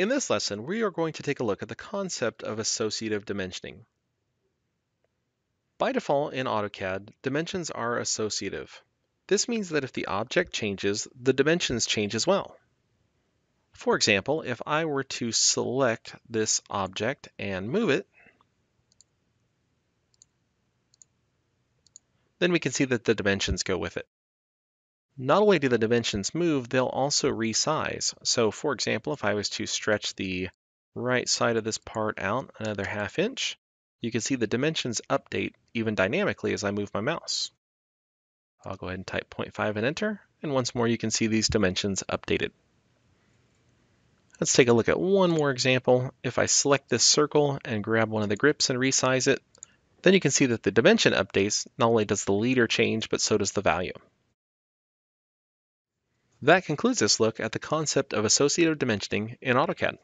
In this lesson, we are going to take a look at the concept of associative dimensioning. By default in AutoCAD, dimensions are associative. This means that if the object changes, the dimensions change as well. For example, if I were to select this object and move it, then we can see that the dimensions go with it. Not only do the dimensions move, they'll also resize. So for example, if I was to stretch the right side of this part out another half inch, you can see the dimensions update even dynamically as I move my mouse. I'll go ahead and type 0.5 and enter, and once more you can see these dimensions updated. Let's take a look at one more example. If I select this circle and grab one of the grips and resize it, then you can see that the dimension updates, not only does the leader change, but so does the value. That concludes this look at the concept of associative dimensioning in AutoCAD.